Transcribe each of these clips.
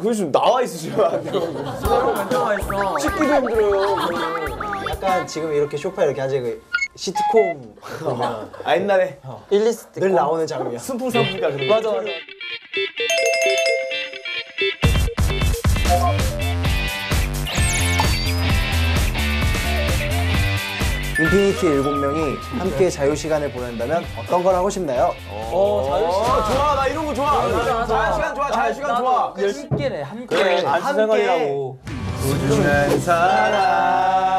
그거 좀 나와 있으시면 안 돼요. 나와 있어. 찍기도 힘들어요. 약간 지금 이렇게 쇼파 이렇게 하지 그 시트콤 보면 아 옛날에 일리스트 늘 나오는 장면. 순풍 산부인과 그래. 맞아 맞아. 인피니트 일곱 명이 함께 자유 시간을 보낸다면 어떤 걸 하고 싶나요? 어, 좋아 나 이런 거 좋아. 자유 시간 좋아. 자유 시간 좋아. 함께네 함께. 그래, 합숙 생활이라고. 소중한 사람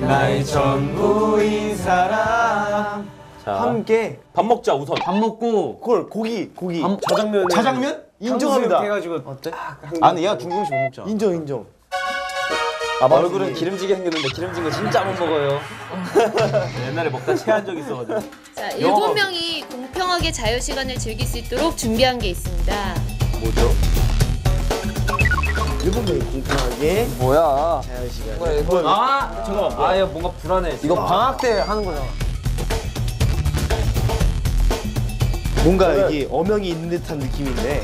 나의 전부인 사람 함께 밥 먹자 우선. 밥 먹고 그걸 고기 고기 자장면. 자장면 인정합니다. 해가지고 어때? 아 근데 얘가 중국식 못 먹잖아. 인정 인정. 아, 얼굴은 기름지게 생겼는데 기름진 거 진짜 못 먹어요. 옛날에 먹다 체한 적 있어가지고. 자, 일곱 명이 공평하게 자유 시간을 즐길 수 있도록 준비한 게 있습니다. 뭐죠? 일본 명이 공평하게 뭐야? 자유 시간. 아 잠깐만. 아 이거 뭔가 불안해. 이거 방학 때 하는 거잖아. 뭔가 이게 어명이 있는 듯한 느낌인데.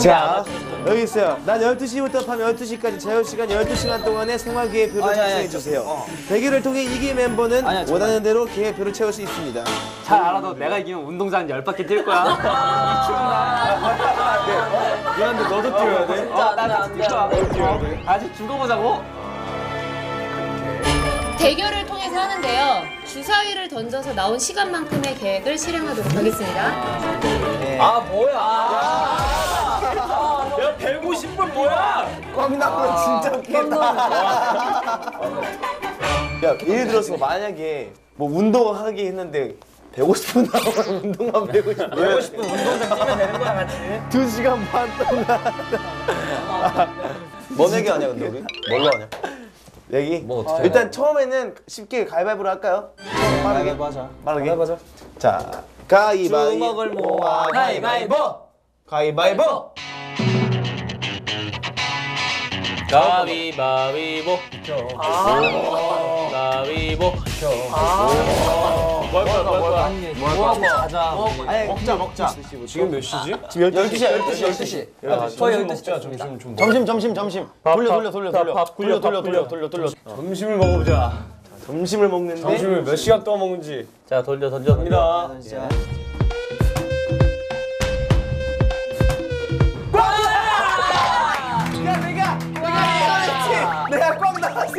자, 여기 있어요. 난 12시부터 밤 12시까지 자유시간 12시간 동안의 생활계획표를 아니, 아니, 작성해 아니, 주세요. 어. 대결을 통해 이기 멤버는 아니야. 원하는 대로 계획표를 채울 수 있습니다. 잘 알아도 내가 이기면 운동장 열 바퀴 뛸 거야. 미안한데 너도 뛰어야 돼. 진짜 나도 뛰어. 아직 죽어보자고. 대결을 통해서 하는데요. 주사위를 던져서 나온 시간만큼의 계획을 실행하도록 하겠습니다. 아 뭐야? 야 150분 뭐야? 꽝나물 진짜 웃겠다. 야, 예를 들어서 만약에 뭐 운동하기 했는데 150분 나오면 운동만 150분. 150분 운동장 뛰면 되는 거야 같이. 2시간 반 동안. 뭐 내기 하냐 근데 우리? 뭘로 하냐? 내기? 뭐 어떻게 일단 처음에는 쉽게 가위바위보로 할까요? 빠르게? 맞아. 빠르게? 맞아. 자, 가위바위보. 주먹을 모아 가위바위보. 가위바위보. 가위바위보. 가위보. 뭘 거야 뭘 거야? 뭐하고 가자. 아니, 먹자, 먹자. 지금 몇 시지? 지금 12시야, 12시 12시. 거의 12시 점심 좀. 점심 점심 점심. 돌려 돌려 돌려 돌려. 돌려 돌려 돌려 돌려 돌려 돌려. 점심을 먹어보자. 점심을 먹는데 몇 시간 동안 먹는지. 자 돌려 던져 던져. 진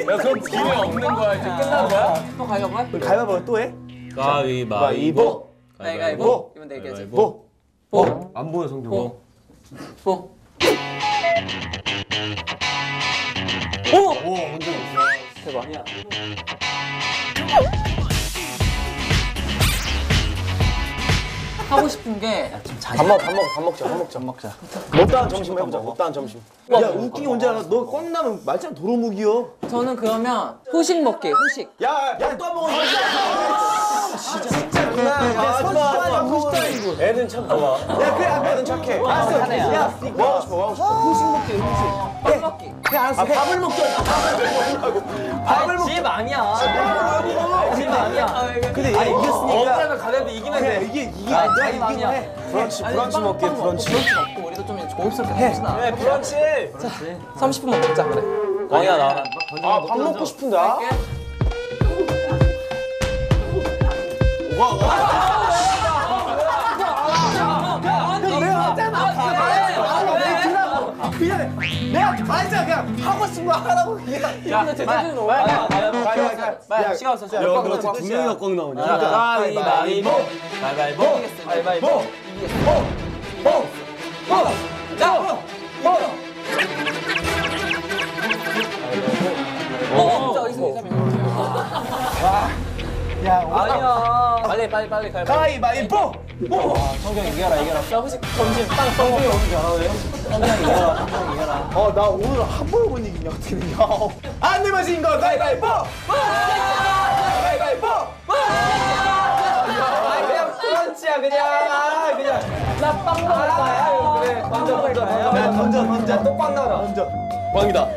야 그럼 기회 없는 거야 이제 끝난 거야? 또 가위바위보? 가위바위보 또 해? 가위바위보. 가위바위보. 이건 내기하지. 보. 안 보여 성경. 뽀. 하고 싶은 게 밥 먹, 밥 먹, 밥 먹자, 밥 먹자, 밥 먹자. 못다한 점심 해보자. 못다한 점심. 야, 웃긴 게 뭔지 알아? 너 꽝 나면 말짱 도루묵이요. 저는 그러면 후식 먹기 후식. 야, 야, 또 먹어. 진짜 진짜 나 하지 마. 후식이고. 애는 참 좋아. 야, 그래, 아까는 착해. 알았어. 야, 뭐 하고 싶어? 뭐 하고 싶어? 후식 먹기, 후식. 밥 먹기. 그래, 알았어. 밥을 먹자. 밥을 먹자. 집 아니야. 집 아니야. 근데 얘 이겼으니까. 없다면 가는데 이기면 그래, 돼. 이게 이게 자기 이기고 맘이야. 해. 브런치 브런치 빵, 먹게 브런치. 브런치 먹고 우리도 좀 고급스럽게 합시다. 네 브런치. 30분만 먹자 그래. 광이야 나. 아, 밥 먹고 싶은데. 아? 미 말했잖아. 그냥 하고 싶은 거 하라고. 그냥. 야 제대로 놓아. 야, 시간 없어. 야, 어떻게 두 명이나 꽝 나오냐? 가위바위보. 가위바위보. 가위바위보. 어, 진짜 어디서 얘기하면. 야, 아니야. 빨리 빨리 빨리 가위바위보. 가위바위보. 성경 이겨라, 이겨라. 야 후식 점심 빵 성공이 오는 줄 알아요? 성경 이겨라, 성경 이겨라. 어, 나 오늘 한 번에 못 이기냐 어떻게 되냐? 안 내면 진 거. 가위바위보. 가위바위보. 그냥 브런치야 그냥 나빵 먹을 거야. 그래 빵 먹을 거야. 야, 던져, 던져. 또꽝 나와. 던져. 꽝, 꽝.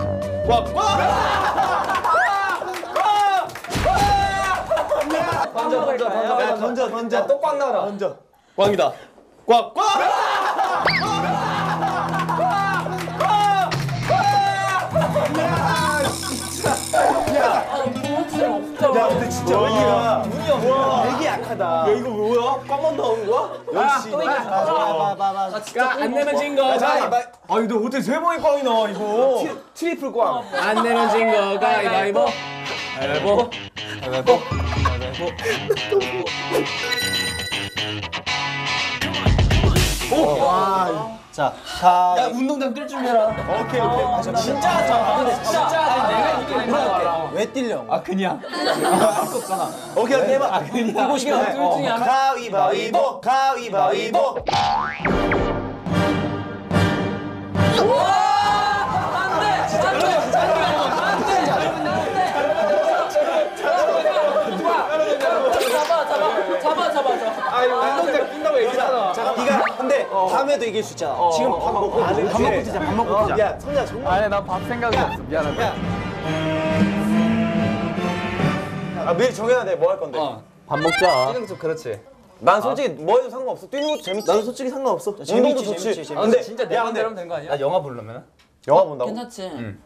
던져 던져 던져 던져 야 던져 던져 똑꽝 나라 던져 꽝이다. 꽝 꽝! 야 근데 진짜 여기가 눈이 없어 되게 약하다. 야 이거 뭐야? 꽝만 나오는 거야? 역시 안 내면 진거. 자, 마- 아 이거 어떻게 세 번이 꽝이 나와 이거? triple 꽝. 안 내면 진 거 가위바위보 가위바위보 자, 가. 운동장 뛸 준비해라. 오케이 오케이. 아, 저 진짜 진짜 내가 이기는 거야. 왜 뛸려? 아 그냥. 오케이 오케이 해봐. 뛰고 싶어. 둘 중에 하나. 가위바위보 가위바위보. 잡아 잡아 잡아 잡아 잡아. 운동장 뛴다고 얘기잖아. 잠깐 네가 근데 다음에도 이길 수 있잖아. 지금 밥 먹고 밥 먹고 뛰자 밥 먹고 뛰자. 야 성야 정말. 아니 난 밥 생각이 없어. 미안하다. 아 미리 정해야 돼 뭐 할 건데. 밥 먹자. 뛰는 좀 그렇지. 난 솔직히 뭐 해도 상관없어. 뛰는 것도 재밌지. 나는 솔직히 상관없어. 운동도 재밌지, 좋지 재밌지. 아, 근데 진짜 야내 근데 맘대로 하면 되는 거 아니야? 나 영화 보려면? 영화 본다고? 괜찮지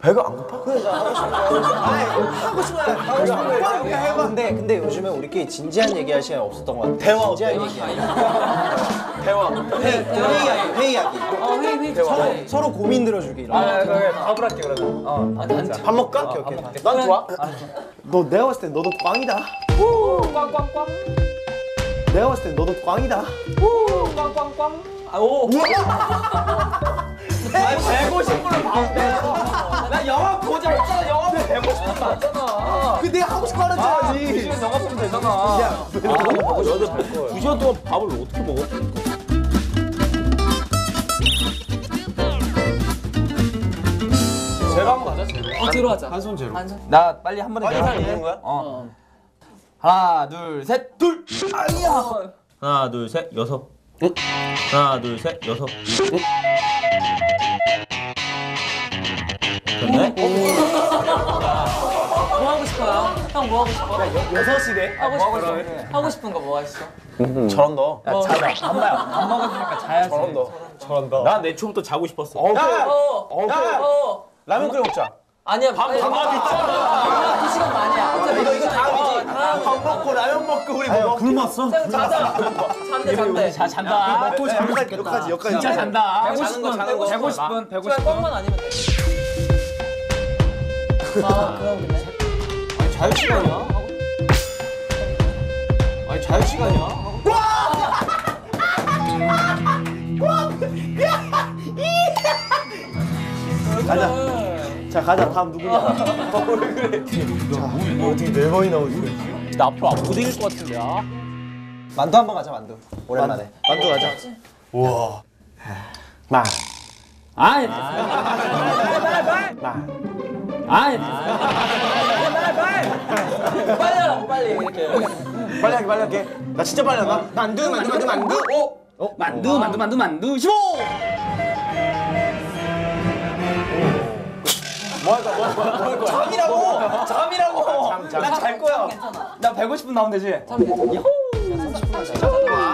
배가 안 고파? 그래 자 하고 싶어 아니 하고 싶어 하고 싶어 그냥 해봐 근데 근데 요즘에 우리끼리 진지한 얘기할 시간이 없었던 것 같아. 대화 진지한? 얘기. 대화 회의, 회의하기. 회의하기. 어 회의 회의 서로 서로 고민 들어주기. 아 그래 밥을 할게 그러면 어 아니 안밥 먹까? 오케이 오케이 난 좋아 너 내가 봤을 땐 너도 꽝이다 꽝꽝꽝 내가 봤을 땐 너도 꽝이다 꽝꽝꽝 아오. 아니 150분을 밥 빼서 나 영화 보자 했잖아. 영화 보면 150분 맞잖아. 그 내가 하고 싶어 하는 줄 아, 알지. 두 시간 영화 보면 되잖아. 야. 두 시간 동안 밥을 어떻게 먹어? 제로 한번 가자 제로. 어 제로 하자. 한손 제로. 나 빨리 한 번에 빨리 내가 하는 거야? 어. 하나 둘 셋. 둘. 아니야. 하나 둘 셋 여섯. 하나 둘 셋 여섯. 됐네? 뭐 하고 싶어요? 형 뭐 하고 싶어? 여섯이네? 하고 싶은 거 하고 싶은 거 뭐가 있어? 저런다 야 자자. 밥 먹었으니까 자야지. 저런다 저런다 난내 초부터 자고 싶었어. 어, 어. 라면 끓여 먹자 아니야 밥 밥, 밥 있잖아. 두 시간 만이야. 어차피 이거 이거 다음이지. 다음 밥 먹고 라면 먹고 우리 뭐 굶었어? 자자 잠대 잠대 자 잔다. 먹고 여기까지 여기까지 여기까지. 진짜 잔다. 150분 자는 거 150분 150분 뻥만 아니면 돼. 아, 그럼 근데 자유 시간이야? 아니 자유 시간이야? 가자 자 가자. 다음 누구냐? 왜 그래? 자 이거? 어떻게 네 번이나 오지 나 앞으로 못 이길 것 같은데. 아. 만두 한 번 가자 만두. 오랜만에. 만 두 가자. 우와. 마 아이 아이 빨리 하라고 빨리. 이렇게. 빨리 할게 빨리 할게. 나 진짜 빨리 한다. 만두 만두 만두 만두. 어? 만두 만두 만두 만두. 15 잠이라고? 잠이라고? 난 잘 거야. 나 150분 나오면 되지. 참 괜찮아.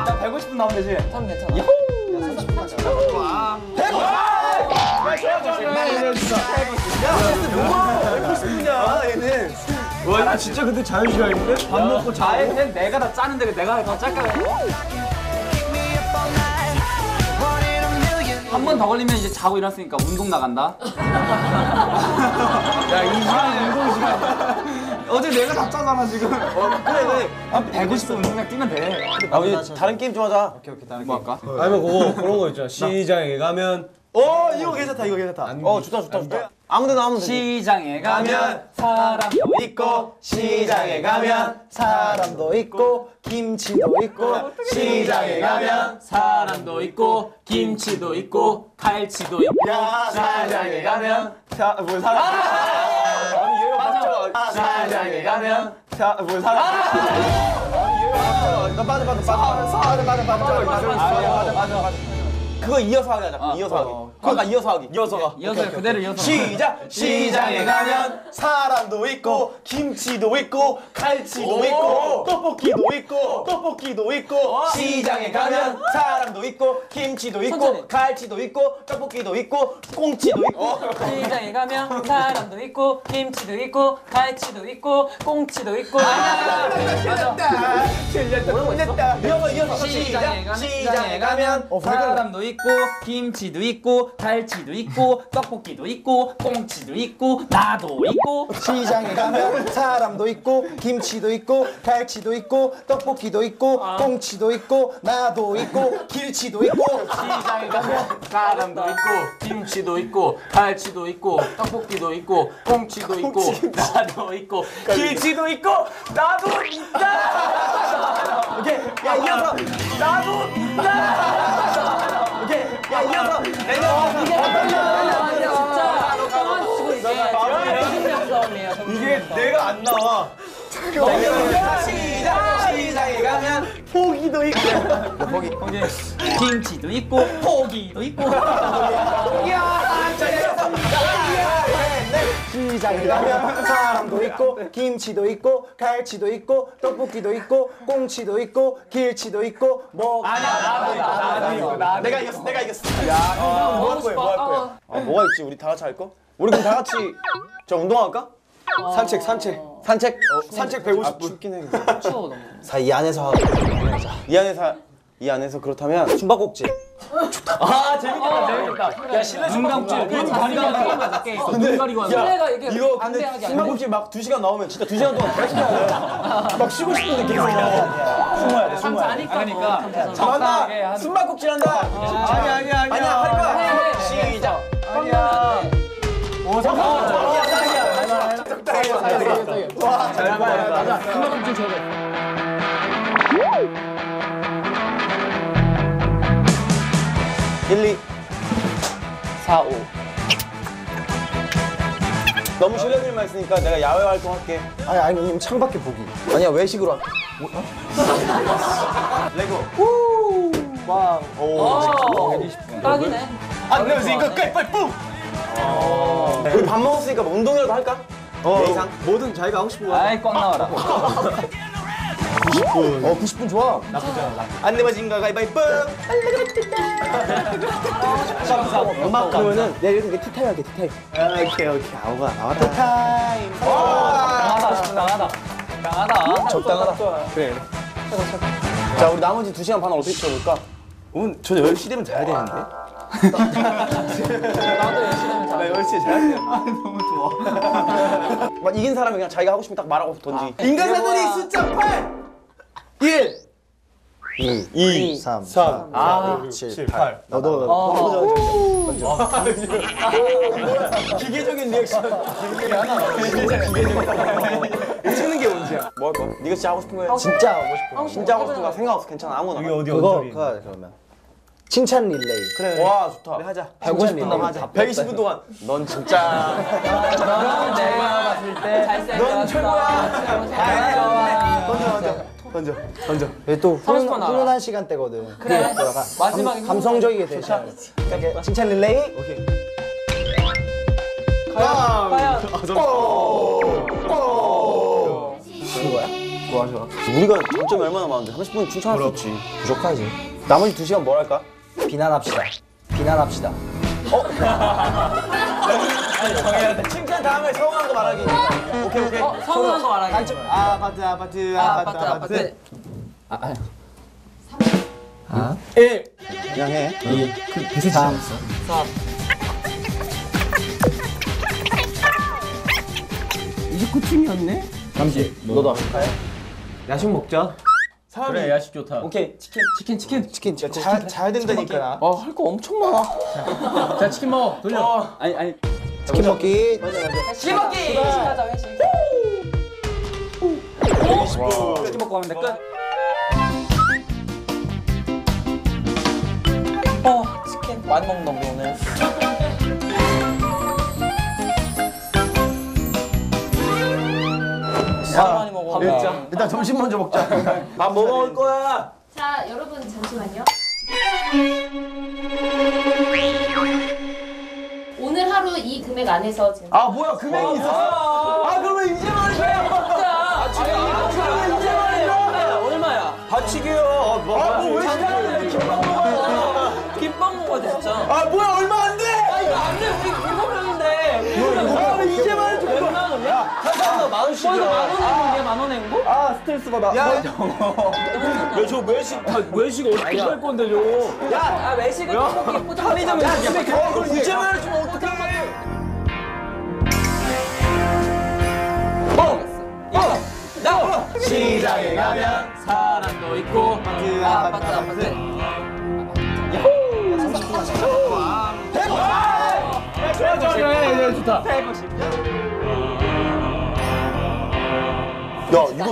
나 150분 나오면 되지. 참 괜찮아. 야 얘는? 와, 나 진짜 근데 자유 시간인데? 밥 먹고 아예 그냥 내가 다 짜는데 내가 더 짤까 한 번 더 걸리면 이제 자고 일어났으니까 운동 나간다. 야, 이 시간 운동 시간. 어제 내가 다 짜잖아, 지금. 그래 그래 한 150분 운동량 뛰면 돼. 아 우리 다른 게임 좀 하자 뭐 할까? 아니면 그거 그런 거 있잖아. 시장에 가면 어 이거 괜찮다 이거 괜찮다. 어 좋다 좋다 좋다. 아무데나 하면 되지. 시장에 가면 사람 있고 시장에 가면 사람도 있고 김치도 있고 시장에 가면 사람도 있고 김치도 있고 갈치도 있고 야 사장에 가면 자뭐 사람? 아니 얘가 맞죠? 사장에 가면 자뭐 사람? 아니 얘가 맞죠? 나 빠져 빠져 빠져. 빠져 빠져 빠져 빠져 빠져 빠져 빠져 그거 이어서 하자. 이어서 하기. 아까 이어서 하기. 이어서 가. 이어서 그대로 이어서. 시작! 시장에 가면 사람도 있고 김치도 있고 갈치도 있고 떡볶이도 있고 떡볶이도 있고 시장에 가면 사람도 있고 김치도 있고 천천히. 갈치도 있고 떡볶이도 있고 꽁치도 있고 시장에 가면 사람도 있고 김치도 있고 갈치도 있고 꽁치도 있고. 틀렸다 틀렸다 이어서 이어서! 가면 시장에 가면 사람도 있고 김치도 있고 갈치도 있고 떡볶이도 있고 꽁치도 있고 나도 있고. 시장에 가면 사람도 있고 김치도 있고 갈치도 있고 떡볶이도 있고 꽁치도 있고 나도 있고 길치도 있고. 시장에 가면 사람도 있고 김치도 있고 갈치도 있고 떡볶이도 있고 꽁치도 있고 나도 있고 길치도 있고 나도 있다! 오케이. 야 이어서. 나도 있다 진짜 이게 정신력 싸움이에요. 이게 내가 안 나와. 가면 포기도 있고. 김치도 있고 포기도 있고 가면 사람도 있고 김치도 있고 갈치도 있고 떡볶이도 있고 꽁치도 있고 길치도 있고 뭐 내가 이겼어 내가 이겼어. 야뭐 할 거야 뭐 할 거야? 아 뭐가 있지 우리 다 같이 할 거? 우리 그럼 다 같이 저 운동할까? 산책 산책 산책 산책 150분. 춥긴 해. 추워 너무. 이 안에서 이 안에서 이 안에서 그렇다면 숨바꼭질 아 재밌겠다 재밌겠다. 야 실내 눈 감고 눈 가리고 하는 거야 게임. 눈 가리고 하는 거야. 실내가 이게 이거 근데. 숨바꼭질 막 2시간 나오면 진짜 2시간 동안 계속 해야 돼. 막 쉬고 싶은데 계속 숨어야 돼 숨어야 돼. 아니까 그러니까 잘한다. 숨바꼭질 한다. 아니 아니 아니. 아니야 할 거야. 시작. 아니야. 오 잠깐만. 아니야 아니야. 적당히 적당히. 와, 잘 봐야 돼. 4, 5. 너무 실력일만 있으니까 내가 야외 활동할게. 아니 아니 님 창밖에 보기 아니야 외식으로 할게. 레고. 빵. 오. 딱이네. 안 내어지니까 끝 빨리 뿡. 우리 밥 먹었으니까 뭐 운동이라도 할까? 내 이상. 뭐든 자기가 하고 싶은 아이 꽝 나와라. 어 90분 좋아 안 내어진가 가위바위보. 음악 그러면은 내가 이렇게 티타임 할게 티타임 오케이 오케이 아우가 나왔다. 타임. 강하다. 강하다. 강하다. 적당하다. 그래. 자 우리 나머지 2 시간 반 어떻게 채울까? 오늘 저 10시 되면 자야 되는데. 나도 열심히 하면 나 10시에 자야 돼. 아 너무 좋아. 막 이긴 사람이 그냥 자기가 하고 싶으면 딱 말하고 던지. 인간사들이 숫자 8. 1. 2, 2 3 3, 4 7 8 너도 어. 기계적인 리액션. 찍는 게 문제야. 뭐할 거야? 네가 진짜 하고 싶은 거야? 진짜 하고 싶어 진짜 하고 싶은 거 생각 없어. 괜찮아. 아무나. 이게 어디 그거 어디 그거 그러면 칭찬 릴레이 그래. 와 좋다. 그래 하자. 150분 동안 하자. 120분 동안. 넌 진짜. 너는 내가 봤을 때. 넌 최고야. 잘생겼어. 던져 던져 던져 던져. 이게 또 30분 훈훈, 나와. 훈훈한 시간대거든. 그래. 약간 마지막에 감, 감성적이게 되셔 이렇게 칭찬 릴레이? 오케이. 과연 우리가 장점이 얼마나 많은데 30분 충전할 수 있지. 부족하지. 나머지 2시간 뭘 할까? 비난합시다. 비난합시다 칭찬 다음에 서운한 거 말하기. 오케이 오케이. 어, 서운한 거 말하기. 아파트 아파트 아, 아파트 아파트. 아, 1. 그냥 해2 3 너도 야식 먹자 그래 야식 좋다. 오케이 치킨 치킨 치킨. 치킨 치킨 자, 자야 된다니까. 아할 거 엄청 많아. 자 치킨 먹어. 돌려. 아니 아니. 치킨 먹기 치킨 먹기. 회식하자 회식. 치킨 먹고 하면 돼 끝. 어 치킨 많이 먹는다 우리 오늘. 진짜 많이 먹어. 일단 점심 먼저 먹자. 밥 뭐 먹을 거야? 자, 여러분 잠시만요. 오늘 하루 이 금액 안에서 지금 아 뭐야 금액이 있었어? 아 그러면 이제 말이야. 아 지금 이제 말이야. 얼마야? 받치기요. 아, 뭐, 아 뭐왜 장난해 김밥 먹어 김밥 먹어야 돼 진짜 아 뭐야 얼마 안 돼? 아 이거 안 돼 우리 일곱 명인데 아 이제 말해줘. 몇만 원이야? 한사람 만 원씩. 어 이거 만 원에 행복이야 만 원에 행복? 아 스트레스 받아. 야, 야저 외식 다 외식 어떻게 할 건데 저? 아 외식은 떡볶이 포장 편의점에 어, 그럼 이제 말해주면 어떡해? 시장에 가면 사람도 있고 그 아파트 아파트 좋아 좋아 좋아 좋다. 야 이거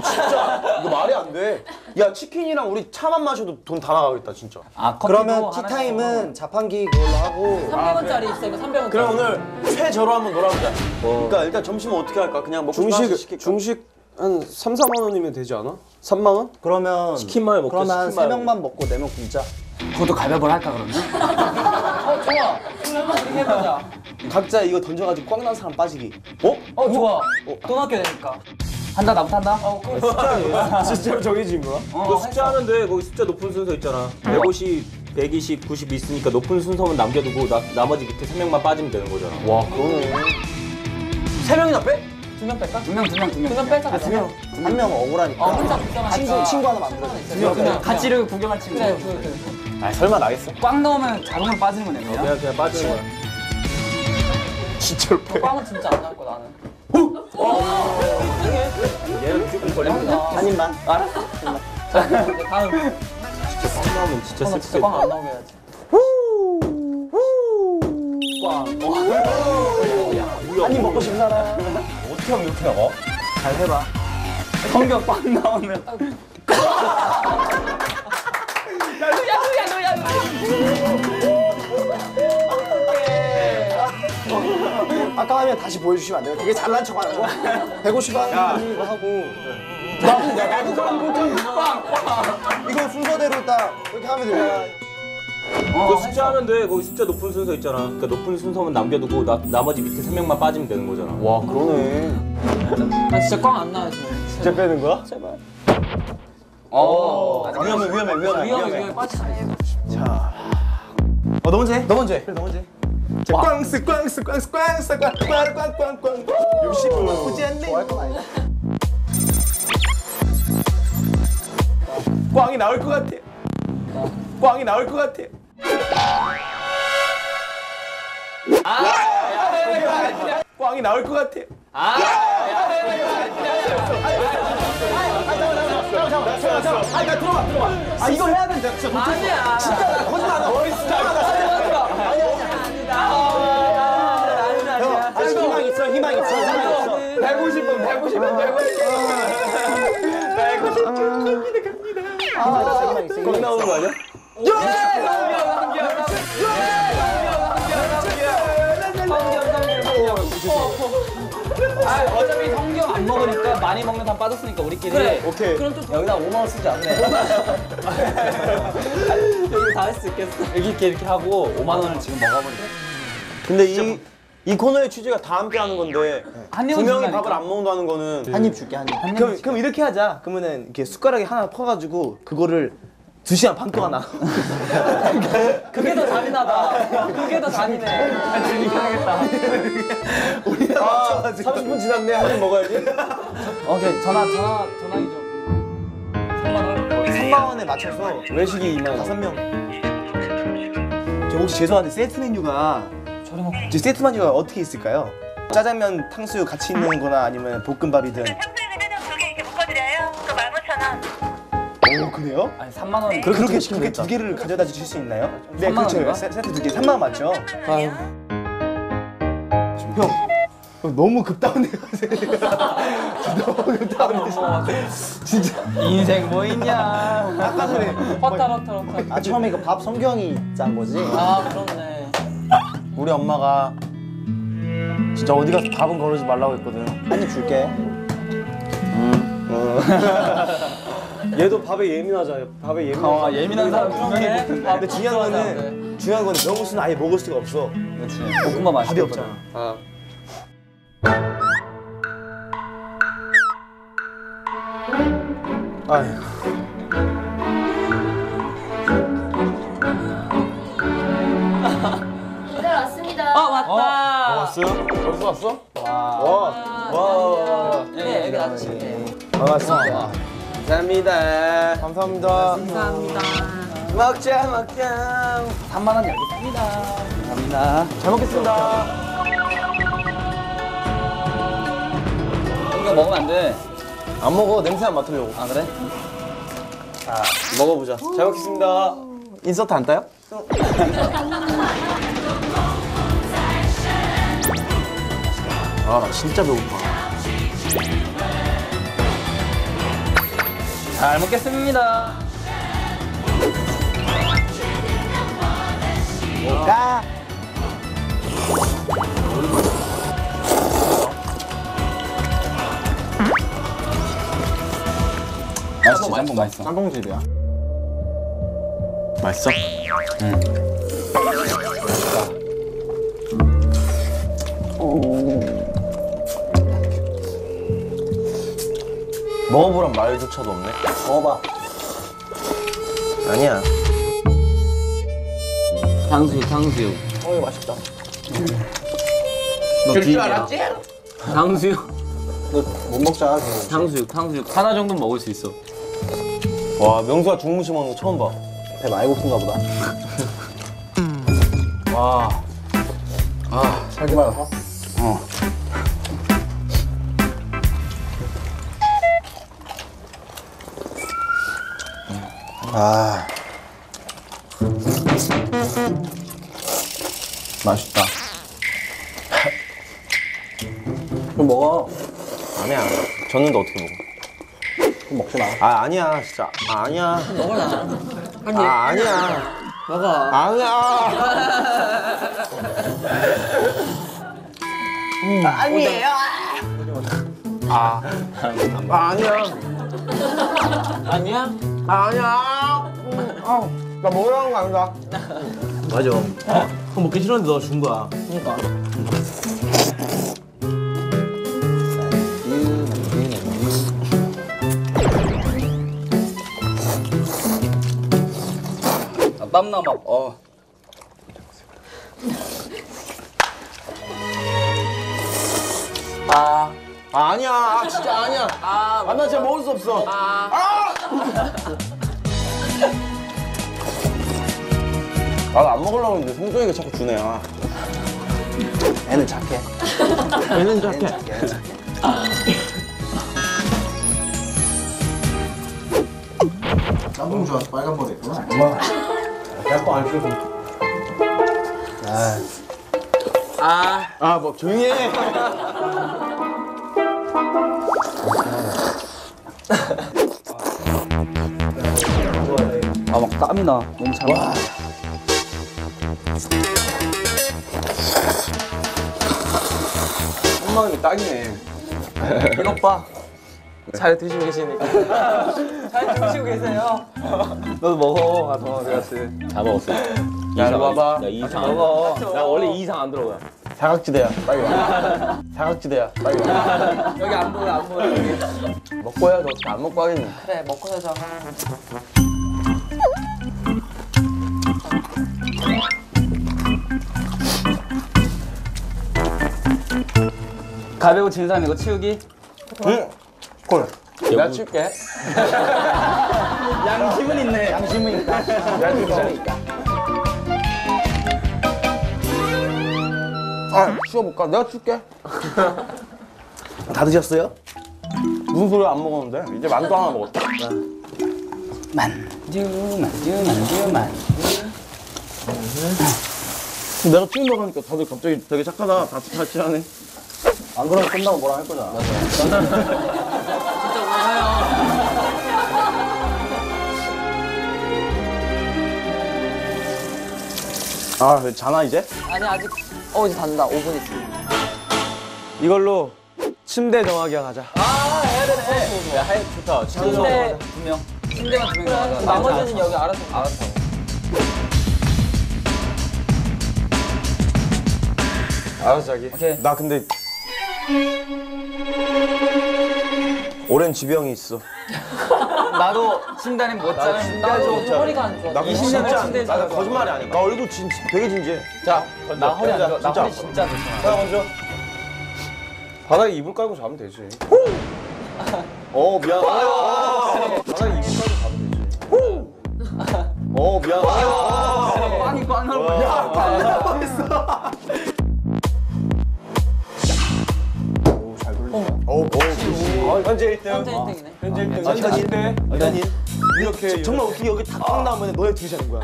진짜 이거 말이 안 돼. 야 치킨이랑 우리 차만 마셔도 돈 다 나가겠다 진짜. 아 그러면 티타임은 자판기 그걸로 하고 300원짜리 있어 이거 300원짜리 그럼 오늘 최저로 한번 놀아보자. 그러니까 일단 점심은 어떻게 할까? 그냥 먹고 싶은 거 하나씩 시킬까? 중식 한 3, 4만 원이면 되지 않아? 3만 원? 그러면 치킨 마요 먹자, 그러면 치킨 마요. 세 명만 먹고 네명 굶자. 그것도 가위바위보를 할까 그러면? 어 좋아 그럼 한번 우리 해보자 각자 이거 던져가지고 꽝 난 사람 빠지기. 어? 어 좋아 돈 아껴야 되니까 한다 나부터 한다? 어 그거 진짜로 정해진 거야? 그 숫자 하는데 거기 숫자 높은 순서 있잖아. 150, 120, 90 있으니까 높은 순서만 남겨두고 나, 나머지 밑에 3명만 빠지면 되는 거잖아. 와 그러네. 세 명이나 빼? 두 명 뺄까? 두 명 두 명 두 명 두명 빼자 두 명. 한 명 억울하니까. 어 혼자 불쌍한 친구 친구 하나 만들어. 그냥 그냥 같이 이렇게 구경할 친구 그래 그래 그래 아 설마 나겠어? 꽝 넣으면 자동으로 빠지는 거네 그냥? 그냥 그냥 빠지는 거야. 진짜로 빼. 빵은 진짜 안 나올 거 나는 얘는 무조건 걸립니다. 한 입만. 자 다음 꽝 나오면 진짜 꽝은 진짜 슬프겠다. 꽝안 나오게 해야지 꽝 한입 먹고 싶은 사람. 어떻게 하면 이렇게 나가? 잘 해봐. 성경 꽝 나오면 아까 하면 다시 보여주시면 안 돼요? 되게 잘난 척 하는 거. 150원 이거 하고. 나도 그럼 못해. 이거 순서대로 딱 이렇게 하면 돼요. 그 숫자 하는데 거기 숫자 높은 순서 있잖아. 그러니까 높은 순서만 남겨두고 나, 나머지 밑에 3명만 빠지면 되는 거잖아. 와 그러네. 나 진짜 꽝 안 나와야지 진짜 빼는 거야? 어 위험해 위험해 위험해 위험해 위험해 빠지지 어, 너 먼저 해. 너 먼저 해. 그래, 너 먼저 해. 자, 꽝스, 꽝스, 꽝스, 꽝스, 꽝, 꽝, 꽝, 꽝, 꽝. 요시분 나쁘지 않네. 좋아할 건 아니다. 꽝이 나올 것 같아. 꽝이 나올 것 같아. 꽝이 나올 것 같아. 나 들어봐 들어봐. 아 이걸 해야 된다. 진짜 아니야 진짜 거짓말 안 해. 진짜 아니 희망 있어 희망 있어 희망 있어. 150분 150분 150분. 꽝 나오는 거 아니야? 아, 어차피 성경 안 먹으니까 많이 먹는 사람 빠졌으니까 우리끼리 그래 오케이. 그럼 좀 여기다 5만 원 쓰지 않네. 여기 다 할 수 있겠어 여기 이렇게 이렇게 하고 5만 원을 지금 먹어버리자 근데 이, 이 코너의 취지가 다 함께 하는 건데 한두 입은 명이. 밥을 안 먹는다는 거는 한 입 줄게 한 입. 그럼, 그럼 이렇게 하자 그러면은 이렇게 숟가락에 하나 퍼가지고 그거를 두 시간 반 동안 나눠 그게 더 잔인하다 그게 더 잔인해 아 30분 지났네 한입 먹어야지 오케이 전화 전화 전화기 좀 3만 원 3만 원에 맞춰서 외식이 2만 원 다섯 명. 저 혹시 죄송한데 세트 메뉴가 저렴하고 저 세트 메뉴가 어떻게 있을까요? 짜장면, 탕수육 같이 있는 거나 아니면 볶음밥이든. 평소에는 두개 이렇게 묶어드려요. 그 15,000원. 오 그래요? 아니 3만 원 그렇게 그렇게, 시키면 그렇게. 두 개를 가져다 주실 수 있나요? 네 3만 그렇죠. 원인가? 세, 세트 두 개 3만 원 맞죠? 아유. 형 너무 급다운해요. 너무 급다운해. 진짜. 인생 뭐 있냐 아까 전에 허탈 허탈 허탈 아 처음에 그밥 성경이 짠 거지? 아 그렇네 우리 엄마가 진짜 어디 가서 밥은 거르지 말라고 했거든 한 입 줄게. 얘도 밥에 예민하잖아요. 밥에 예민하잖아. 아 예민한 사람 분명히 근데 중요한 거는 중요한 거는 명수는 아예 먹을 수가 없어. 그렇지 볶음밥 밥이 없잖아. 아. 아이고. 배달 왔습니다. 아 왔다 왔어요? 벌써 왔어? 와. 와. 네 여기 아저씨 반갑습니다. 감사합니다. 감사합니다. 감사합니다 먹자 먹자. 3만 원 여기 있습니다 감사합니다 잘 먹겠습니다. 이거 먹으면 안 돼 안 먹어. 냄새 안 맡으려고. 아 그래? 먹어보자. 잘 먹겠습니다. 인서트 안 따요? 아, 나 진짜 배고파. 잘 먹겠습니다 가. 맛있지 짬뽕 맛있어 짬뽕집이야. 맛있어? 응. 먹어보란 말조차도 없네. 먹어봐. 아니야. 탕수육 탕수육 어, 이거 맛있다. 너 줄줄 알았지? 탕수육 못 먹자. 탕수육 탕수육 하나 정도 먹을 수 있어 와, 명수가 중무시 먹는 거 처음 봐. 배 많이 고픈가 보다. 와. 아, 살기 말아서? 어. 아. 맛있다. 그럼 먹어. 아니야. 졌는데 어떻게 먹어? 그럼 먹지 마. 아, 아니야. 진짜. 아, 아니야. 먹어라. 아, 아니야. 먹어. 아니야. 아니에요. 아. 아, 아니야. 아니야? 아니야. 어, 나 먹으라는 거 아니다. 맞아. 그거 먹기 싫었는데 너 준 거야. 그러니까. 아, 땀나 막 어. 아, 아니야. 아, 진짜 아니야. 아, 나 진짜 먹을 수 없어. 아. 아, 나안 먹으려고 했는데 송정이가 자꾸 주네. 아. 애는 착해. 애는 착해. 애는 착해. 짬뽕 좋아서 빨간 머리 했구나. 엄마. 짬뽕 안 싫어. 아. 아, 뭐 조용히 해. 아 막 땀이 나 너무 잘 먹어 한마음이 딱이네. 흰 오빠. 잘 드시고 계시니까. 잘 드시고 계세요. 너도 먹어. 가서 같이. 다 먹었어 야, 이리 와봐. 야 이상 안 먹어 나 원래 이 이상 안 들어가 사각지대야. 빨리 와. 사각지대야. 빨리 와. 여기 안 보여 안 보여. 여기. 먹고 해야지 어떻게 안 먹고 하겠니? 그래 먹고 살자. 가벼고 진 사람 이거 치우기 응. 콜. 내가 칠게. 양심은 있네 양심은 있다. 양심은 있다. 아, 치워볼까? 내가 칠게. 다 드셨어요? 무슨 소리 안 먹었는데? 이제 만두 하나 먹었다. 만두 만두 만두 만두 내가 치운 먹으니까 다들 갑자기 되게 착하다. 다, 다 칠하네. 안 그러면 끝나고 뭐라 할 거잖아. 아, 왜 자나 이제? 아니 아직 어 이제 단다. 5분 있어. 이걸로 침대 정하기 하자. 야 하이 좋다 침대 두 명 침대만 두명 가자. 나머지는 여기 알아서 알아서. 알았어 자기. 오케이. 나 근데 오랜 지병이 있어. 나도 침대는 못 자는 나도 허리가 안 좋아. 나 20년을 진짜 침대에 나 거짓말이 아니야. 나 얼굴 진 되게 진지해. 자, 나 허리 안 좋아. 나 진짜. 허리 진짜 좋잖아. 자 먼저. 바닥에 이불 깔고 자면 되지. 어 미안. 바닥에 이불 깔고 자면 되지. 어 미안. 빵이 꽝 나올 뻔 오, 현재 1등. 현재 1등이네. 현재 1등. 아, 현인. 현인. 이렇게 정말 웃기 여기 닭광 나오면 너네 둘이 자는 거야.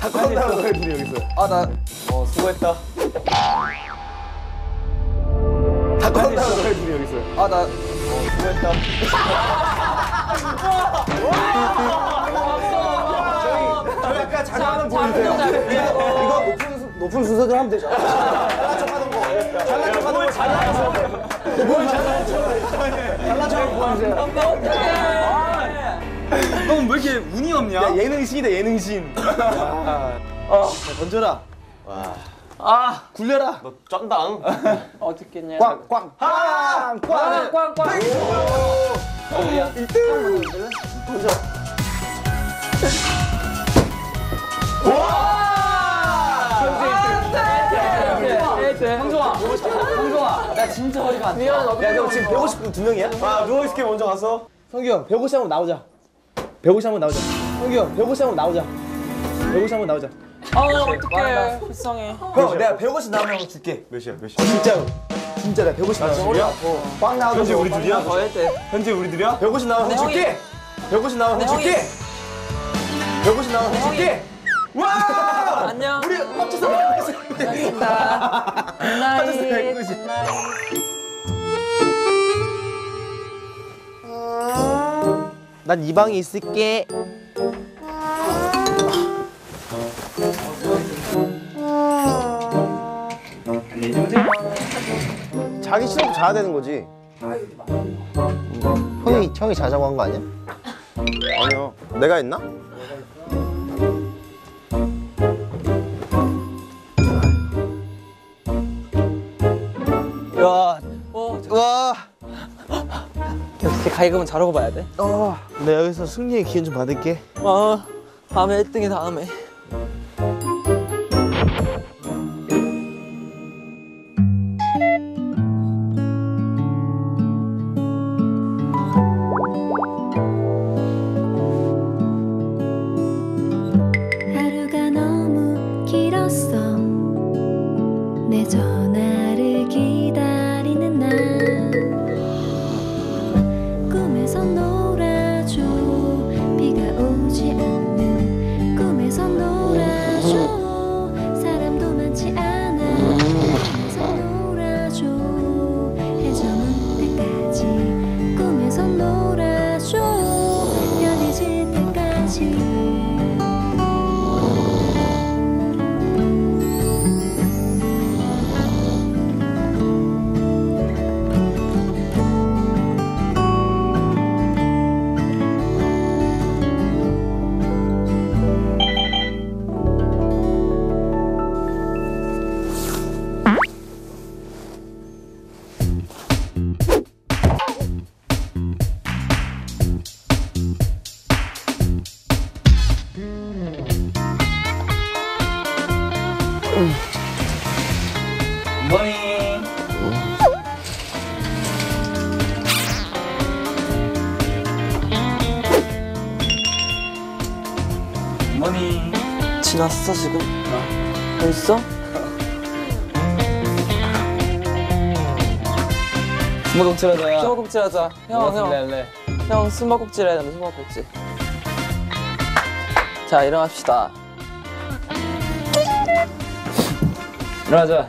닭광 나오면 너네 둘이 여기서. 아, 나 어 수고했다. 닭광 나오면 너네 둘이 여기서. 아, 나 수고했다. 저희 저희 아까 잠깐만 보여주세요. 이거, 이거 높은 순서대로 하면 되죠. 잘난 척 하던 거. 잘난 척 하던 거. 잘난 척. 뭘 잘난 척. 잘난 척 보여주세요. 넌왜 이렇게 운이 없냐? 야 예능신이다 예능신. 어 자, 던져라. 아, 굴려라. 너 쩐당. 어떻게 했냐? 꽝, 꽝, 꽝, 꽝. 꽝, 꽝. 황정아, 나 진짜 허리가 안 좋아. 야, 너 지금 150분 두 명이야? 아, 누워있을게 먼저 가서. 성규 형, 150 한번 나오자. 150 한번 나오자. 성규 형, 150 한번 나오자. 150 한번 나오자. 아, 어떡해. 불쌍해. 형, 내가 150 나오면 형 줄게. 몇이야, 몇이야? 진짜로. 진짜 내가 150 나오면 줄게. 꽝 나오면 현재 우리 둘이야? 현재 우리 둘이야? 150 나오면 형 줄게. 150 나오면 형 줄게. 150 나오면 형 줄게. 와! 안녕. 우리 합쳐서 150. 알겠습니다. 합쳐서 190. 난 이 방에 있을게. 자기 싫어도 자야 되는 거지. 형이 형이 자자고 한 거 아니야? 아니요. 내가 했나? 와, 어, 와. 이렇게 가위금은 잘하고 봐야 돼. 어, 내 여기서 승리의 기운 좀 받을게. 어, 다음에 1등이 다음에. 스모독 칠하자. 숨바꼭질 하자. 형, 형. 할래? 형, 숨바꼭질 해야 된다, 숨바꼭질. 자, 일어납시다. 일어나자.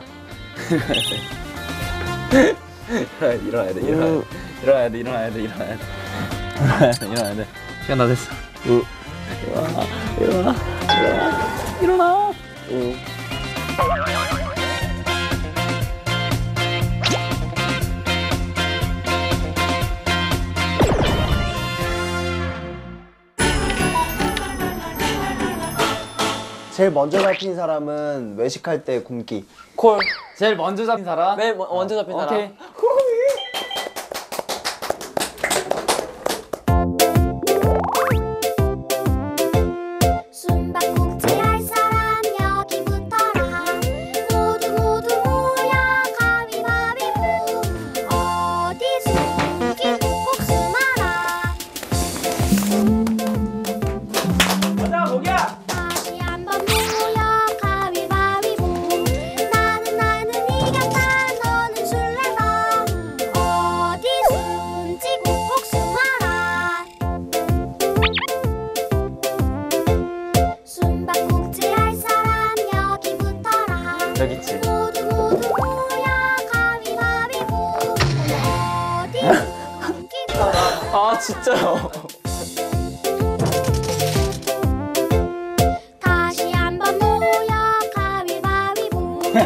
일어나야 돼, 일어나야 돼. 일어나야 돼, 일어나야 돼, 일어나야 돼. 일어나야 돼, 일어나야 돼. 시간 다 됐어. 일어나, 일어나, 일어나, 일어나. 제일 먼저 잡힌 사람은 외식할 때 굶기. 콜. 제일 먼저 잡힌 사람. 맨 먼- 먼저 잡힌 사람. 오케이.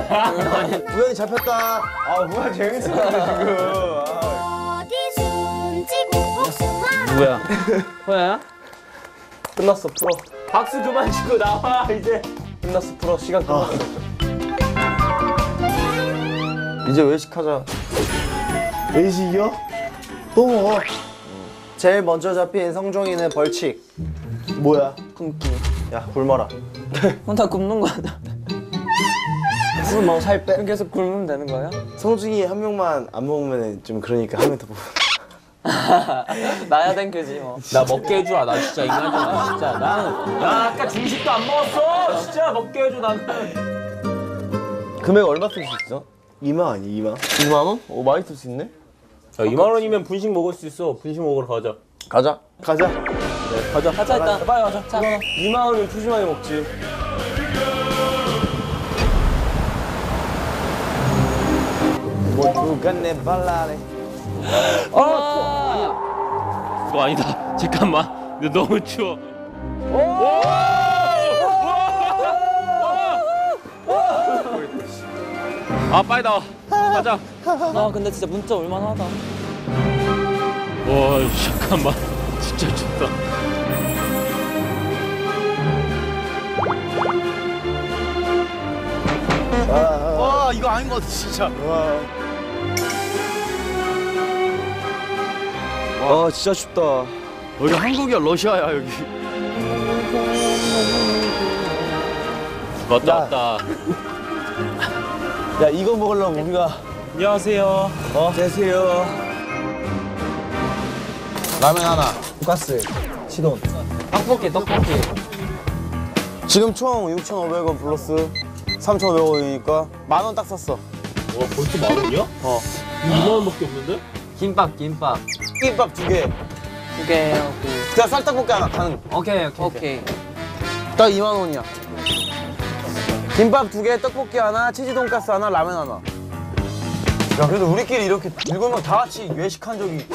우연히 잡혔다. 아 뭐야 재밌었는데 지금. 아. 어디 숨지고 꼭 숨어라 누구야? 호야야? 끝났어 풀어. 박수 그만 치고 나와 이제. 끝났어 풀어 시간 끝났어. 이제 외식하자. 외식이요? 또 먹어. 제일 먼저 잡힌 성종이는 벌칙. 뭐야? 굶기. 야 굶어라. 혼자 굶는 거 아니야? 술 먹어 살 빼. 그럼 계속 굶으면 되는 거야? 성종이 한 명만 안 먹으면 좀 그러니까 한 명 더 먹어. 나야 thank you지 뭐. 나 먹게 해주라. 나 진짜 인간적으로 진짜 나는 나 아까 중식도 안 먹었어. 진짜 먹게 해줘 나는. 금액 얼마 쓸 수 있어? 2만 아니 2만? 2만 원? 오 많이 쓸 수 있네. 야 2만 원이면 분식 먹을 수 있어. 분식 먹으러 가자. 가자. 가자. 네, 가자. 가자 일단. 빨리 가자. 자. 2만 원이면 푸짐하게 먹지. 뭐 누가 내 발랄해. 그거 아니다. 잠깐만. 근데 너무 추워. 아 빨리 나와. 가자. 아 근데 진짜 문자 올만하다. 와 잠깐만. 진짜 춥다. 와 이거 아닌 것 같아 진짜. 와. 와 진짜 춥다. 여기 한국이야 러시아야 여기. 왔다 왔다. 야 이거 먹으려면 우리가 안녕하세요. 어 되세요. 라면 하나. 돈가스. 치돈. 떡볶이 떡볶이. 지금 총 6,500원 플러스 3,500원이니까 만 원 딱 썼어. 와 벌써 만 원이야? 어. 2만 원밖에 없는데? 김밥 김밥. 김밥 두 개. 두 개. 그냥 쌀떡볶이 하나 가는. 오케이 오케이. 오케이. 딱 2만 원이야. 김밥 두 개, 떡볶이 하나, 치즈 돈가스 하나, 라면 하나. 야 그래도 우리끼리 이렇게 일곱 명 다 같이 외식한 적이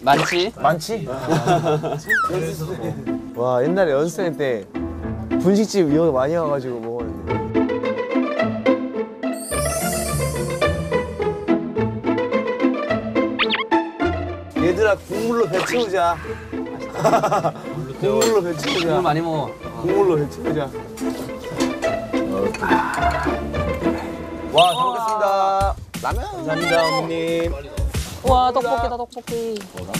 많지? 많지? 와 옛날에 연습생 때 분식집 이거 많이 와가지고 먹 얘들아 국물로 배 채우자. 국물로 배 채우자. 물 많이 먹어. 국물로 배 채우자. 와, 잘 먹겠습니다. 라면. 감사합니다, 어머님. 와 떡볶이다 떡볶이.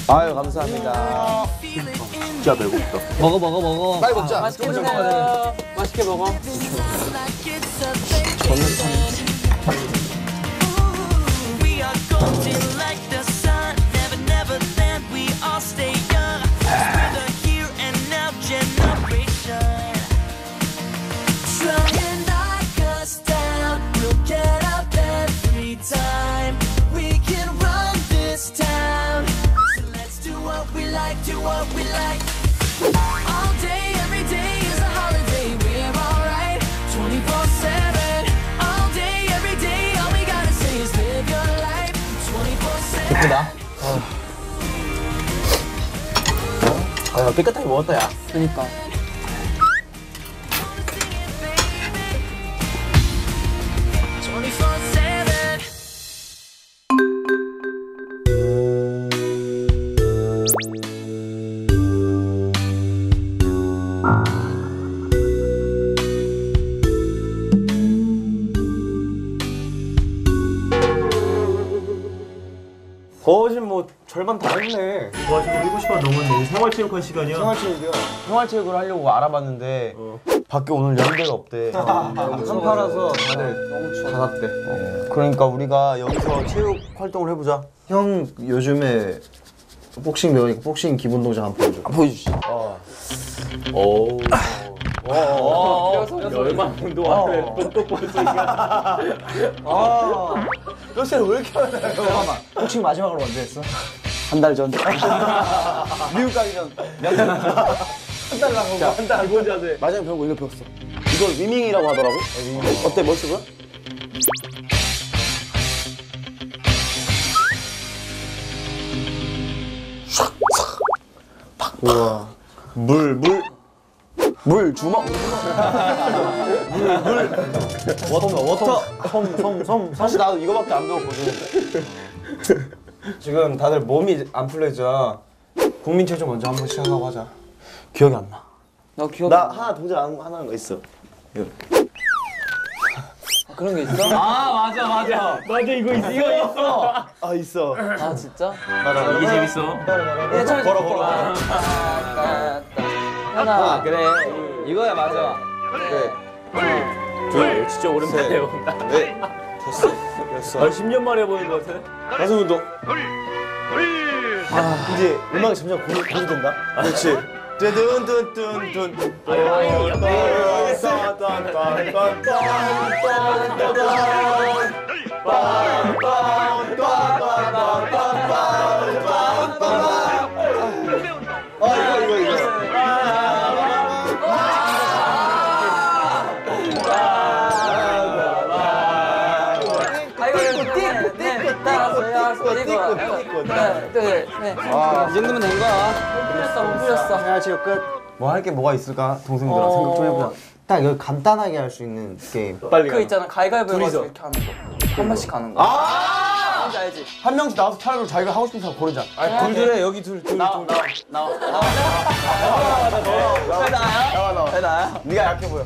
아유, 감사합니다. 진짜 배고프다. 먹어 먹어 먹어. 빨리 먹자. 맛있게 드세요. 맛있게 먹어. We are golden like the 아, 깨끗하게 먹 생활체육관 시간이야. 생활체육이요. 생활체육을 하려고 알아봤는데 밖에 오늘 연대가 없대. 한파라서 다들 닫았대. 그러니까 우리가 여기서 체육 활동을 해보자. 형 요즘에 복싱 배우니까 복싱 기본 동작 한번 보여줘. 보여주시. 오. 얼마 운동하래. 똑똑 보는 소리가. 요새 왜 이렇게 하나요? 잠깐만. 복싱 마지막으로 언제 했어? 한 달 전. 미국 가기 전. 한달 남은 한 달. 기본 자세. 마지막에 배운 거 이거 배웠어. 이걸 위빙이라고 하더라고. 어때 멋있어 보여? 우와. 물, 물. 물 주먹. 물, 물. 워터, 워터. 섬, 섬, 섬. 사실 나도 이거밖에 안 배웠거든. 지금 다들 몸이 안 풀려있잖아. 국민 체조 먼저 한번 시작하고 하자. 기억이 안 나. 너 기억 나 하나 동작 안 하는 거 있어. 그런 게 있어? 아 맞아 맞아. 맞아 이거 있어. 이거 있어. 아 있어. 아 진짜? 이게 재밌어. 예, 처음에 걸어 걸어. 하나 그래 이거야 맞아. 둘 진짜 오랜만에 해본다. 네. 됐어. 됐어. 아 10년 만에 보는 것 같아. 가슴 운동. 아 이제 음악이 점점 고리 고리 된다. 그렇지. 뚜둔뚜둔뚜둔. 아 이 정도면 된 거야. 못 풀렸어. 생활체육 끝. 뭐 할 게 뭐가 있을까 동생들아 생각 좀 해보자. 딱 여기 간단하게 할 수 있는 게임. 빨리 그 있잖아 가위가위보 해가지고 이렇게 하는 거. 한 번씩 가는 거. 아! 뭔지 알지? 한 명씩 나와서 차라리 자기가 하고 싶은 사람 고르자. 둘둘에 여기 둘 둘. 나와 나와 나와 나와. 왜 나야? 나와 나와. 왜 나야? 네가 약해 보여.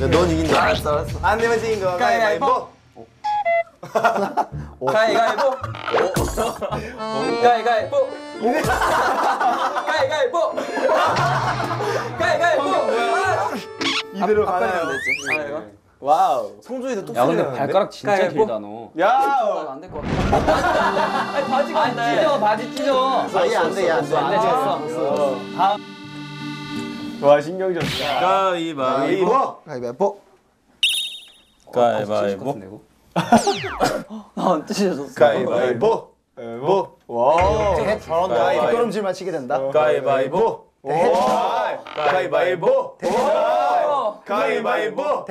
야, 넌 이긴다. 알았어 알았어. 안 되면 지인 거 가위바위보. 가위가위보. 가위가위보. 가위가위보. 가위가위보. 이대로? 되면 되지. 아 이거. 와우. 송조이도 뚝야 근데 발가락 진짜 가위바위보. 길다 너. 야. 안될 것 같아. 아니 바지가 안 돼. 찢어 바지 찢어. 아예 안 돼, 안 돼. 안 돼, 졌어. 와 신경 좀 써. 가위바위보. 가위바위보. 가위바위보. 아 찢어졌어. 가위바위보. 보. 와. 잘한다. 뒷걸음질만 치게 된다. 가위바위보. 가위바위보. 가위바위보.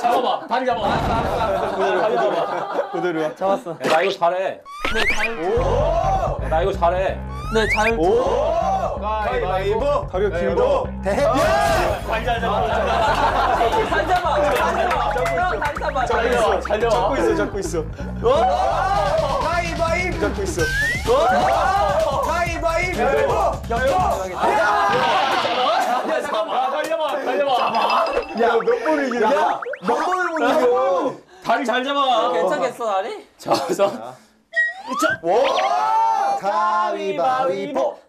잡아봐. 다리 잡아. 다리 잡아. 그대로야. 잡았어. 야, 나 이거 잘해. 네 잘. 야, 나 이거 잘해. 네 잘. 가위바위보. 다리가 길고. 다리 잘 잡아. 잘 잡아. 잘 잡아. 잡아. 잘 잡아. 잘 잡아. 잡고 있어, 잡고 있어. 가위바위보. 잡고 있어. 가위바위보. 야, 잠깐만. 잡아. 다리 잡아. 야, 몇 번을 이기냐? 몇 번을 못 이겨? 다리 잘 잡아. 괜찮겠어 다리? 잡아서. 가위바위보.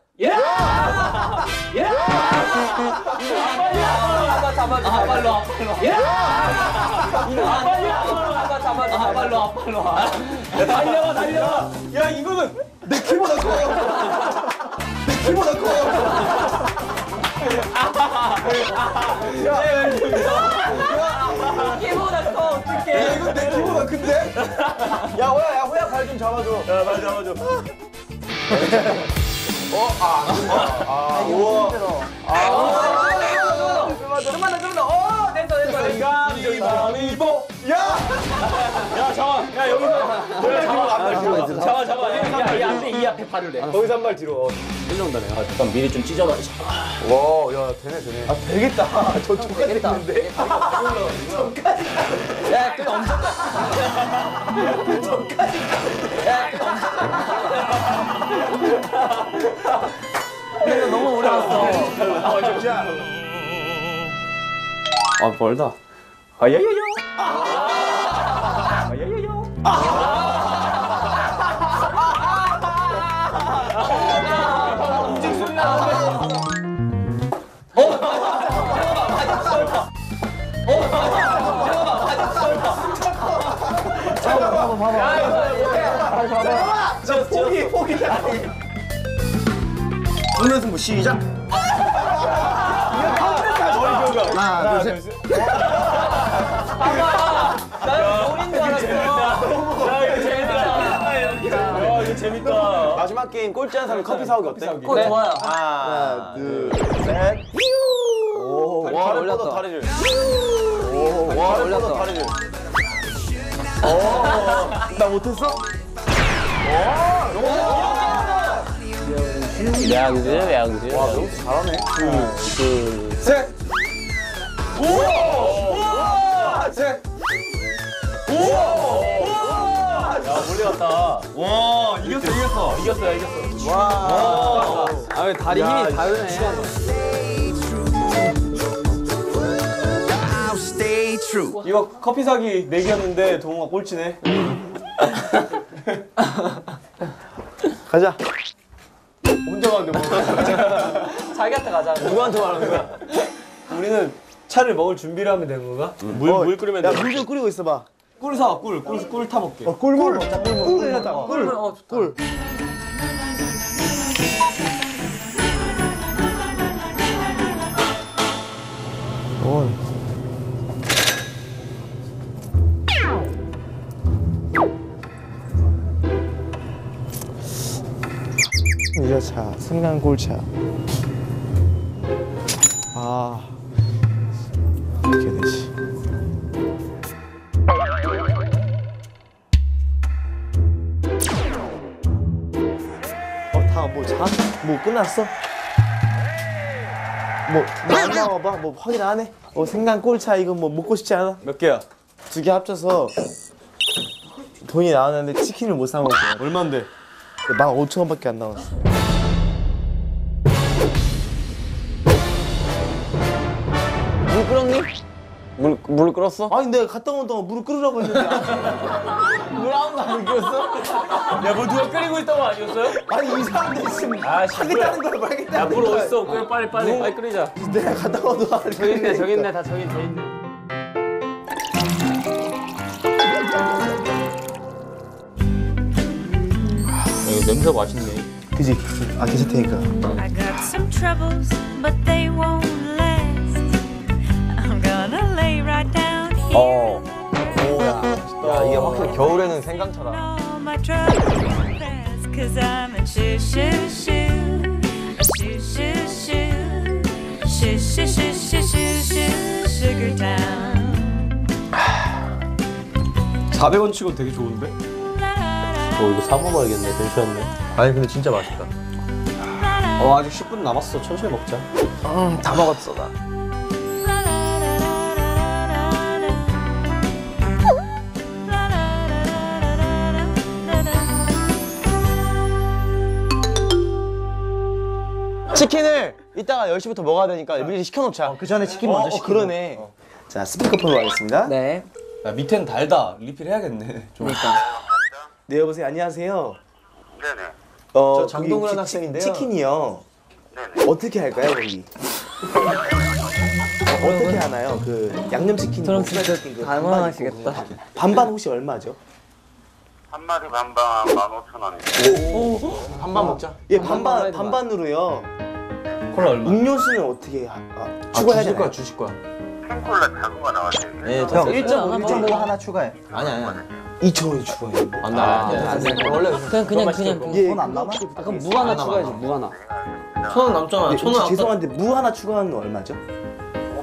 아빠 잡아줘. 아빨로 아빨로. 빨리 와. 아빠 잡아줘. 아빨로 아빨로 와. 야, 달려와 달려와. 야, 이거는 내 키보다 커. 내 키보다 커. 키보다 커 어떡해. 야, 이건 내 키보다 큰데? 야, 호야, 야, 호야 발 좀 잡아줘. 야, 말 잡아줘. 어. 가위바위보. 야! 야, 잡아. 야, 여기서. 뭐야, 잡아. 잡아, 잡아. 야, 이 앞에 이 앞에 발을 내. 거기서 한 발 뒤로. 끌려온다며. 아, 잠깐 미리 좀 찢어봐. 와, 야, 되네, 되네. 아, 되겠다. 저 똑같이 되겠다. 됐는데? 야, 그 엄청 근데 너무 오래 왔어. 아, 잠시만. 아, 멀다. 아야야야. 아야야야. 봐봐. 포기야. 오늘 승부 시작. 하나, 둘, 셋. 야 이거 재밌다. 마지막 게임 꼴찌 한 사람이 커피 사오기 어때? 그거 좋아요. 하나, 둘, 셋. 오, 와, 뻗어, 다리를. 오, 와, 뻗어, 다리를. 오, 나 못했어? 양질 양질. 와, 명수 잘하네. 둘. 셋. 우와! 셋. 야 멀리 갔다. 와 이겼어 이겼어. 이겼어 이겼어. 와. 아왜 다리 힘이 다르네. 이거 커피 사기 내기였는데 동호가 꼴찌네. 가자. 혼자 가는데 못 가자. 자기한테 가자. 누구한테 말하는 거야? 우리는 차를 먹을 준비를 하면 되는 건가? 물물 끓이면 돼. 물좀 끓이고 있어봐. 꿀 사, 꿀, 꿀, 꿀 타먹게. 어, 꿀물 먹자, 꿀물. 꿀 먹자, 꿀. 어 좋다. 꿀. 유자차, 승강골차. 아, 이렇게 되지. 어, 다뭐 자? 뭐 끝났어? 뭐안 나와봐? 뭐 확인 안 해? 어, 생강 꼴차 이거 뭐 먹고 싶지 않아? 몇 개야? 두 개 합쳐서 돈이 나왔는데 치킨을 못 사 먹었어. 얼마인데? 15,000원밖에 안 나왔어. 물 끓었니? 물, 물 끓었어? 아니 내가 갔다 온 동안 물을 끓으라고 했는데 물 아무도 안 끓였어? 야뭐 누가 끓이고 있던 거 아니었어요? 아니 이 사람들이 지금 아 씨. 하겠다는 걸 말겠다는 야물 거야. 어딨어? 끓여 빨리 빨리 빨리 끓이자. 내가 갔다 온 동안 저기 있네 저기 있네 다 저기 돼 있네. 이거 냄새 맛있네. 그지? 아 괜찮다니까 I got some troubles, but they won't 어 오야 야 이게 확실히 겨울에는 생강차다 All my troubles fast, cause I'm a shoo shoo shoo. A shoo shoo shoo. Shoo shoo shoo shoo shoo shoo. Sugar town. 400원 치고 되게 좋은데? 어 이거 사 먹어야겠네. 괜찮네. 아니 근데 진짜 맛있다 어 아직 10분 남았어 천천히 먹자 응다 먹었어 나 치킨을 이따가 10시부터 먹어야 되니까 미리 시켜놓자 그 전에 치킨 먼저 시키고 그러네 자 스피커폰으로 하겠습니다 네. 야 밑에는 달다 리필 해야겠네 그러니까 네 여보세요 안녕하세요 네네. 어, 저 장동근 거기 치- 학생인데요. 치킨이요. 어떻게 할까요, 거기? 어, 어떻게 하나요? 그 양념 치킨, 저랑 볶음면 진짜 그 당황하시겠다. 반반 있고. 반반 혹시 얼마죠? 한 마리 반반 15,000원이요. 반반 먹자. 예, 반반 반반으로요. 콜라 얼마? 음료수는 어떻게 하, 아, 추가해야 주실 거야 되나요? 주실 거야 캔콜라 작은 거 나왔어요. 예, 형, 저1.5 하나 추가해. 아니 아니 아니 2,000원 추가해요. 안 나와 안 돼. 원래 그냥 그냥 그냥 예, 돈안 남아? 아, 그럼 무 하나 추가해줘 무 하나. 천원 남잖아. 예, 천 혹시 원. 죄송한데 무 하나 추가하는 건 얼마죠?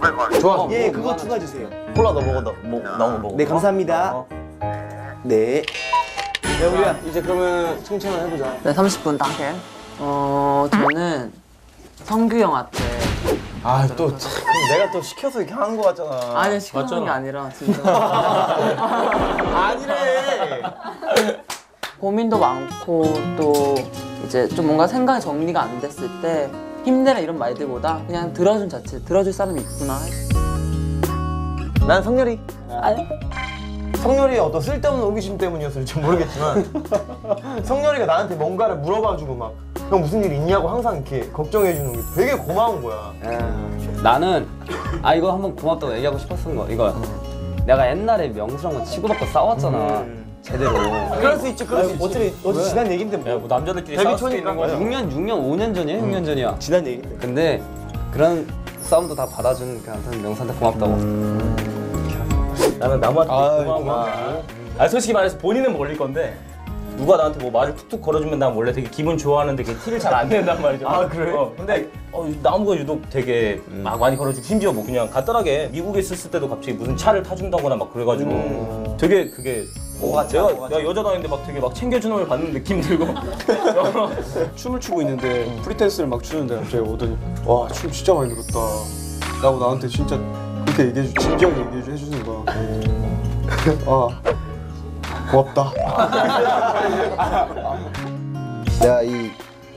500원. 좋아 예, 무 그거 추가해 주세요. 콜라 너 먹어 너 먹, 너무 먹어 네, 감사합니다. 네. 야, 우리야 이제 그러면 칭찬을 해보자. 네 30분 딱 해. 어 저는 성규 형한테 아, 또 참, 내가 또 시켜서 이렇게 하는 거 같잖아. 아니 시켜주는 게 아니라 진짜 아니래. 고민도 많고 또 이제 좀 뭔가 생각이 정리가 안 됐을 때 힘내라 이런 말들보다 그냥 들어준 자체 들어줄 사람이 있구나 난 성렬이. 아니 성렬이의 어떤 쓸데없는 호기심 때문이었을지 모르겠지만 성렬이가 나한테 뭔가를 물어봐주고 막 형 무슨 일 있냐고 항상 이렇게 걱정해주는 게 되게 고마운 거야. 나는 아 이거 한번 고맙다고 얘기하고 싶었던 거 이거야. 내가 옛날에 명수랑 치고받고 싸웠잖아. 제대로. 그럴 수 있지 그럴 수 있지 어차피 어제 지난 얘긴데 뭐뭐 남자들끼리 데뷔 싸울 수도 초니까. 있는 거죠. 6년 6년 5년 전이야? 6년 전이야. 지난 얘긴데 근데 그런 싸움도 다 받아주는 그한테 명사한테 고맙다고. 나는 남한테 아이, 고마운 거. 아 솔직히 말해서 본인은 모를 건데 누가 나한테 뭐 말을 툭툭 걸어주면 난 원래 되게 기분 좋아하는데 그게 티를 잘 안 낸단 말이죠. 아, 그래? 어, 근데 어, 나무가 유독 되게 막 많이 걸어주고 심지어 뭐 그냥 간단하게 미국에 있었을 때도 갑자기 무슨 차를 타준다거나 막 그래가지고 되게 그게 어, 내가, 내가 여자 다니는데 막 되게 막 챙겨주는 걸 받는 느낌 들고 춤을 추고 있는데 free dance를 막 추는데 갑자기 오더니 와 춤 진짜 많이 늘었다 라고 나한테 진짜 그렇게 얘기해 주 진지하게 얘기해 주- 해주는 거야. 아 고맙다. 내가 이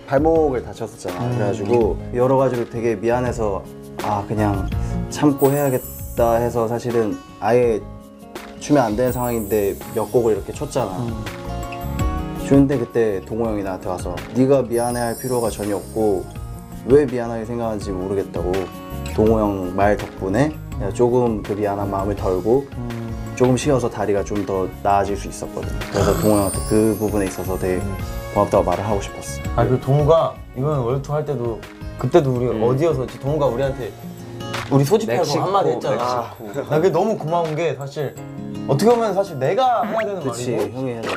발목을 다쳤었잖아. 그래가지고 여러 가지로 되게 미안해서 아 그냥 참고 해야겠다 해서 사실은 아예 추면 안 되는 상황인데 몇 곡을 이렇게 췄잖아. 주는데 그때 동호 형이 나한테 와서 네가 미안해할 필요가 전혀 없고 왜 미안하게 생각하는지 모르겠다고 동호 형 말 덕분에 조금 그 미안한 마음을 덜고 조금 쉬어서 다리가 좀 더 나아질 수 있었거든. 그래서 동호 형한테 그 부분에 있어서 되게 고맙다고 말을 하고 싶었어. 아 그 동우가 이번 월투 할 때도 그때도 우리 어디여서지 동우가 우리한테 우리 소집해서 한마디 했잖아 나 그게 너무 고마운 게 사실 어떻게 보면 사실 내가 해야 되는 그치 말이고 형이 해야 돼.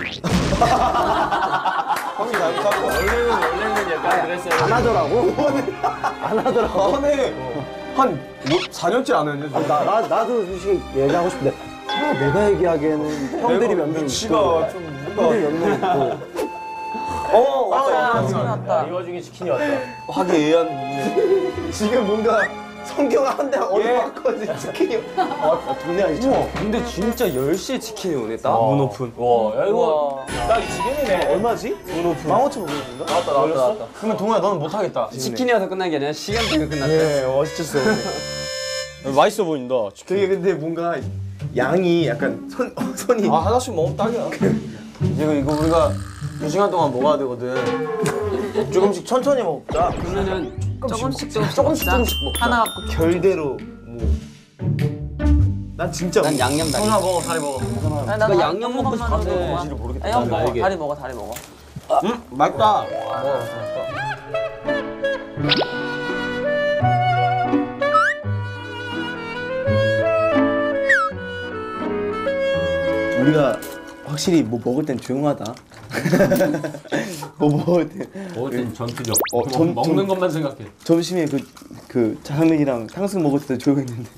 형이 나를 자꾸 원래는 원래는 약간 그랬어요. 안 하더라고. 안 하더라고 한해 한 4년째 안 했냐 지금 나, 나 나도 솔직히 얘기하고 싶은데 아, 내가 얘기하기에는 형들이 몇 명 있고 좀 형들이 몇 명 있고 어 왔다 치킨 왔다. 이 와중에 치킨이 왔다. 하기 의한 부분에 지금 뭔가 성경 한대 얻어맞거든 치킨이. 아 동네 아니죠? 근데 진짜 10시에 치킨이 오네 딱문 오픈. 와, 야 이거. 딱 지금이네. 얼마지? 문 오픈. 15,500원인가? 나왔다 나왔다 나왔다. 그러면 동호야 너는 못하겠다. 치킨이어서 끝난 게 아니라 시간 때문에 끝났다. 예 맛있었어 맛있어 보인다 되게 근데 뭔가 양이 약간 손, 어, 손이. 아 하나씩 먹으면 딱이야. 이거 이거 우리가 두 시간 동안 먹어야 되거든. 조금씩 천천히 먹자. 그러면은 조금씩 조금씩 조금씩. 조금씩 먹자 하나 갖고 결대로 뭐 난 진짜 난 양념 다리. 하나 먹어 다리 먹어 아니, 나도 양념 먹고 싶은데 먹어. 뭔지를 모르겠다. 형 먹어. 다리 먹어. 다리 먹어. 음 맛있다 우리가 확실히 뭐 먹을 땐 조용하다. 뭐 먹을 때 먹을 땐 전투적. 어, 먹- 전- 먹는 전- 것만 생각해. 점심에 그, 그 자장면이랑 탕수육 먹을 때 조용했는데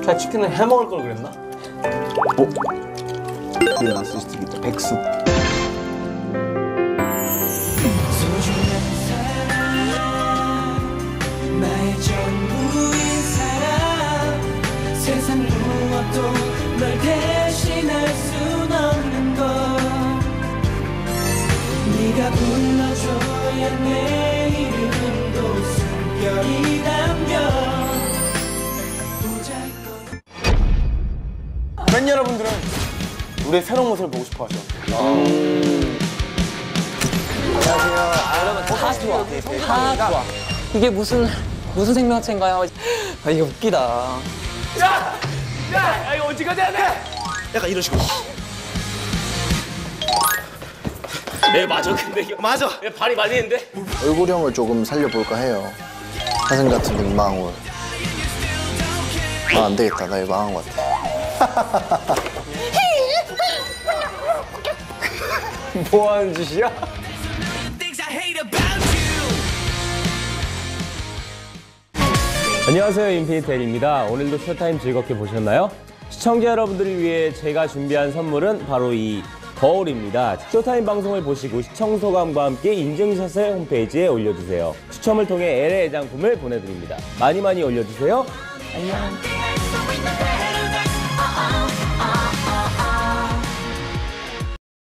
그냥 치킨을 해 먹을 걸 그랬나? 어? 그게 났을 수도 있다 백숙 팬 여러분들은 우리의 새로운 모습을 보고 싶어 하죠 다 좋아. 이게 무슨 무슨 생명체인가요? 아 이게 웃기다. 야, 야 이거 어디까지 해야 돼? 약간 이런 식으로 네 맞아. 근데 이거 맞아 얘 발이 많이 했는데. 얼굴형을 조금 살려볼까 해요. 사진 같은데 망한 걸. 아, 안 되겠다. 나 이거 망한 것 같아. 뭐 하는 짓이야? things I hate about you 안녕하세요 인피니트 엘입니다. 오늘도 쇼타임 즐겁게 보셨나요? 시청자 여러분들을 위해 제가 준비한 선물은 바로 이 거울입니다. 쇼타임 방송을 보시고 시청 소감과 함께 인증샷을 홈페이지에 올려주세요. 추첨을 통해 엘의 애장품을 보내드립니다. 많이 많이 올려주세요. bed